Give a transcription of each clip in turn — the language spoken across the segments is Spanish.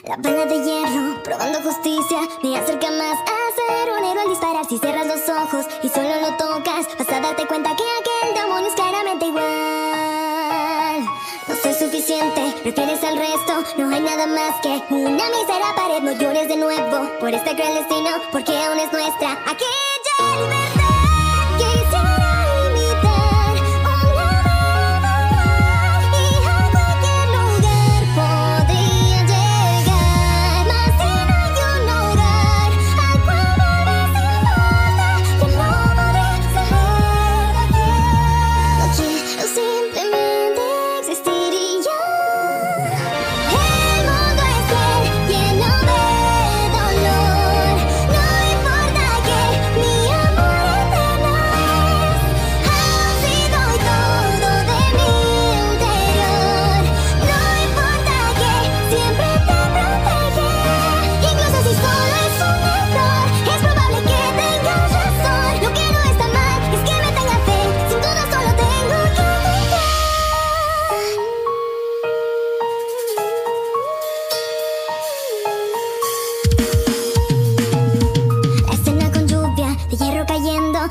La bala de hierro, probando justicia, me acerca más a ser un héroe al disparar. Si cierras los ojos y solo lo tocas, vas a darte cuenta que aquel demonio es claramente igual. No soy suficiente, prefieres al resto, no hay nada más que una mísera pared. No llores de nuevo por este cruel destino, porque aún es nuestra aquella libertad.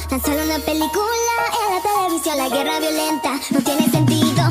tan solo una película en la televisión, la guerra violenta. No tiene sentido,